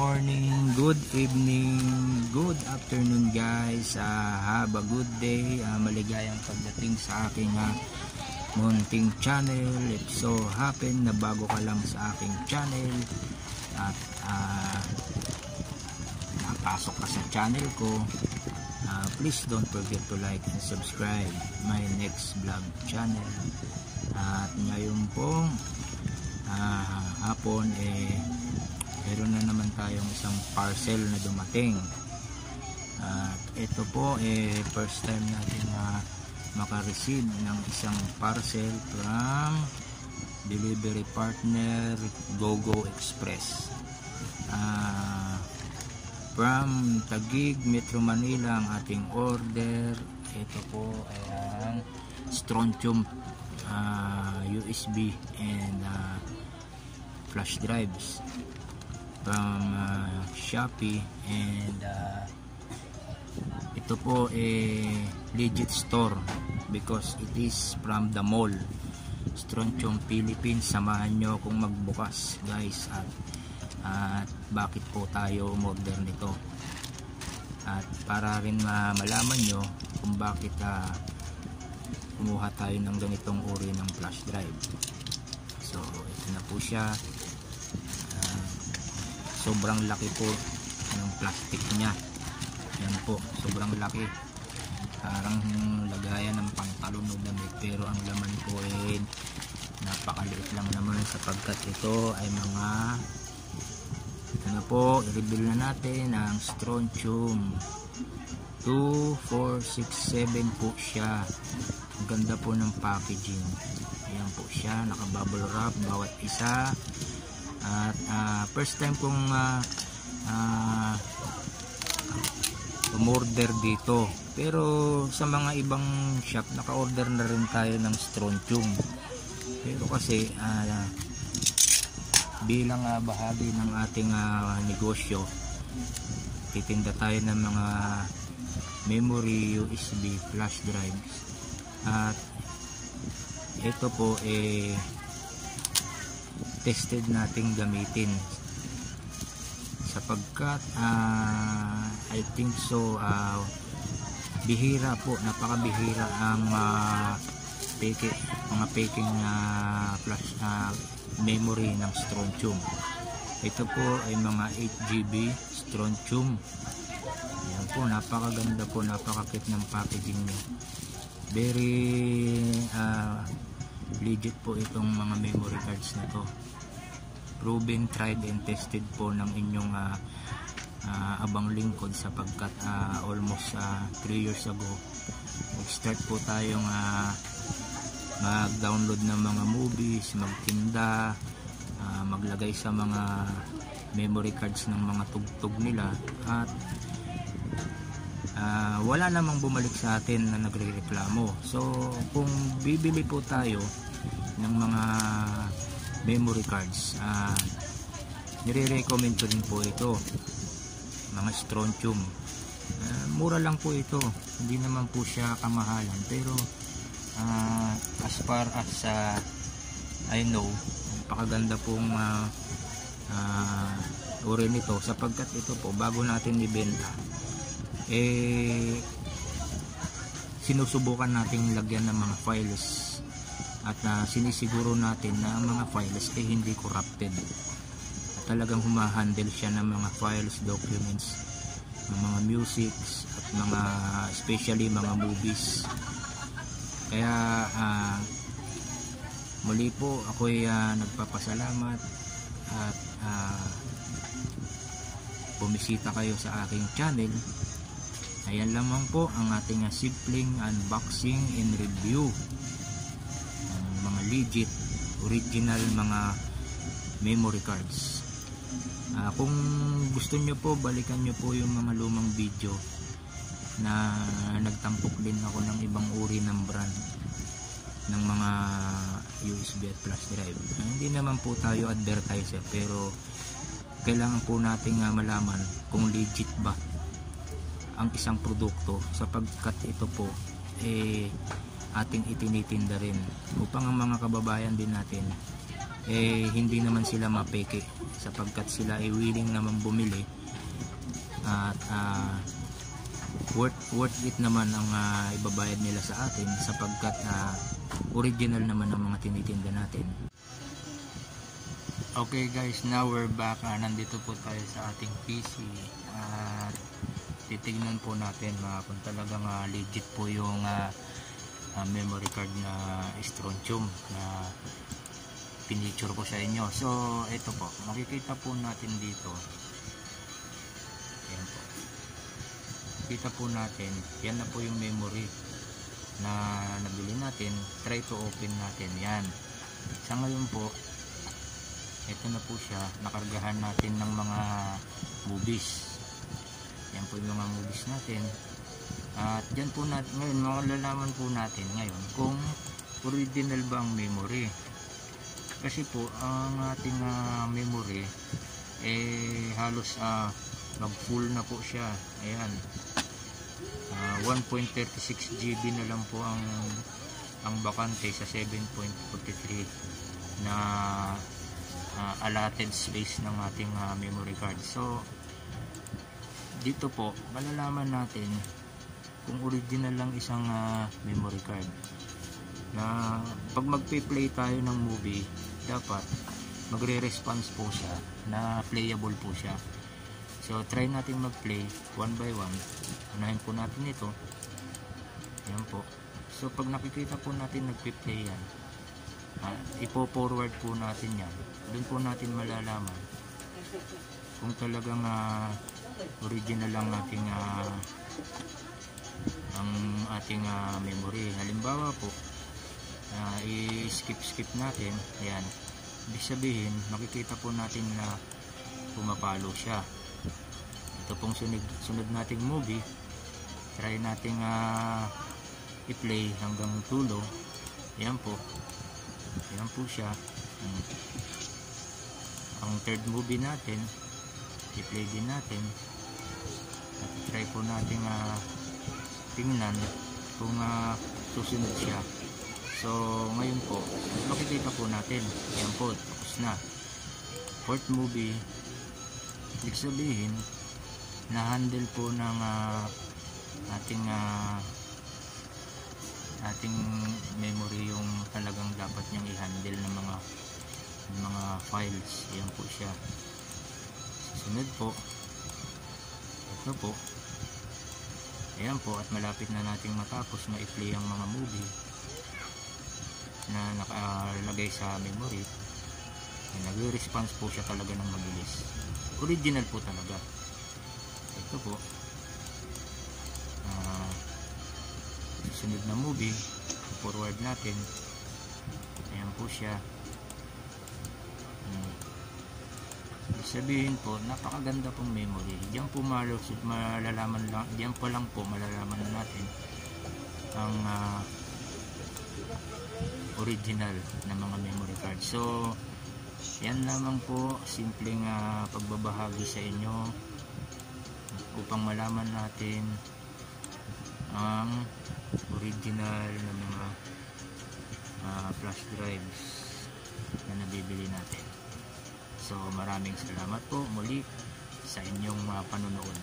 morning, good evening, good afternoon guys. Uh, have a good day. Uh, maligayang pagdating sa aking uh, munting channel. If so happen na bago ka lang sa aking channel at uh, napasok ka sa channel ko, uh, please don't forget to like and subscribe my next vlog channel. At ngayon pong uh, hapon eh meron na naman tayong isang parcel na dumating. At ito po eh first time natin na makareceive ng isang parcel from delivery partner GoGo Express. Uh, from Tagig Metro Manila ang ating order. Ito po ay ang strontium uh, USB and uh, flash drives from uh, Shopee and uh, ito po eh legit store because it is from the mall. Strontium Philippines samahan nyo kung magbukas guys at, at bakit po tayo umorder nito. At para rin uh, malaman nyo kung bakit uh, kumuha tayo ng ganitong uri ng flash drive. So ito na po siya sobrang laki po ng plastic niya. Yan po sobrang laki. Parang lagayan ng pantalon o damit pero ang laman po ay napakaliit lang naman sapagkat ito ay mga ito na po i-reveal na natin ang strontium. 2467 po siya. Ang ganda po ng packaging. Ayan po siya naka bubble wrap bawat isa at uh, first time kong uh, uh, umorder dito. Pero sa mga ibang shop naka-order na rin tayo ng strontium. Pero kasi uh, bilang uh, bahagi ng ating uh, negosyo titinda tayo ng mga memory USB flash drives. At ito po eh tested nating gamitin. Sapagkat uh, I think so uh, bihira po napakabihira ang uh, peke, mga peking uh, flash uh, memory ng strontium. Ito po ay mga 8GB strontium. Yan po napakaganda po napakakit ng packaging nyo very uh, legit po itong mga memory cards na to. Proven, tried and tested po ng inyong uh, uh, abang lingkod sapagkat uh, almost 3 uh, years ago. Nag-start po tayong uh, mag-download ng mga movies, magtinda, uh, maglagay sa mga memory cards ng mga tugtog nila at uh, wala namang bumalik sa atin na nagre-reklamo. So kung bibili po tayo ng mga memory cards uh, nire-recommend ko rin po ito. Mga strontium. Uh, mura lang po ito. Hindi naman po siya kamahalan. Pero uh, as far as uh, I know napakaganda pong uh, uh, uri nito. Sapagkat ito po bago natin ibenta eh sinusubukan nating lagyan ng mga files at uh, sinisiguro natin na ang mga files ay hindi corrupted. At talagang humahandle siya ng mga files, documents ng mga musics at mga especially mga movies. Kaya uh, muli po ako ay uh, nagpapasalamat at uh, bumisita kayo sa aking channel ayan lamang po ang ating simpleng unboxing and review legit original mga memory cards. Uh, kung gusto nyo po balikan nyo po yung mga lumang video na nagtampok din ako ng ibang uri ng brand ng mga USB at flash drive. Uh, hindi naman po tayo advertiser pero kailangan po natin uh, malaman kung legit ba ang isang produkto sapagkat ito po eh ating itinitinda rin upang ang mga kababayan din natin eh hindi naman sila mapeke sapagkat sila ay willing naman bumili at ah, worth, worth it naman ang ah, ibabayad nila sa atin sapagkat ah, original naman ang mga tinitinda natin Okay guys, now we're back. Ah, nandito po tayo sa ating PC. At titignan po natin mga kung talagang ah, legit po yung ah, ah, memory card na strontium na pinicture ko sa inyo. So, ito po. Makikita po natin dito. Ayan po. Kita po natin. Yan na po yung memory na nabili natin. Try to open natin. Yan. Sa ngayon po, ito na po siya nakargahan natin ng mga movies yan po yung mga movies natin. At dyan po natin ngayon makalalaman po natin ngayon kung original ba ang memory. Kasi po ang ating ah, memory eh halos uh, mag full na po siya. Ayan. Ah, 1.36 GB na lang po ang ang bakante sa 7.43 na uh, allotted space ng ating uh, memory card. So dito po malalaman natin kung original lang isang uh, memory card. Na pag magpe-play tayo ng movie dapat magre-response po siya na playable po siya. So try natin mag-play one by one. Unahin po natin ito. Yan po. So pag nakikita po natin nagpe-play yan uh, ipo-forward po natin yan. Doon po natin malalaman kung talagang uh, original lang ating uh, ang ating uh, memory. Halimbawa po uh, i-skip skip natin. Ayan. Ibig sabihin makikita po natin na pumapalo siya. Ito pong sunod, sunod nating movie. Try nating uh, i-play hanggang tulo. Ayan po. Ayan po siya. Hmm. ang third movie natin i-play din natin at try po natin uh, tingnan kung uh, susunod siya. So ngayon po makikita po natin. Yan po tapos na. Fourth movie ibig sabihin na handle po ng uh, ating uh, ating memory yung talagang dapat niyang i-handle ng mga ng mga files. Yan po siya. Susunod po ito po? Ayan po at malapit na nating matapos na i-play ang mga movie na nakalagay sa memory. Nagre-response po siya talaga ng mabilis. Original po talaga. Ito po. Uh, sunod na movie forward natin. Ayan po siya. Hmm. Sabihin po napakaganda pong memory. Diyan po malalaman lang diyan pa lang po malalaman na natin ang uh, original na mga memory card so yan lamang po simpleng uh, pagbabahagi sa inyo upang malaman natin ang original na mga uh, flash drives na nabibili natin so maraming salamat po muli sa inyong uh, panonood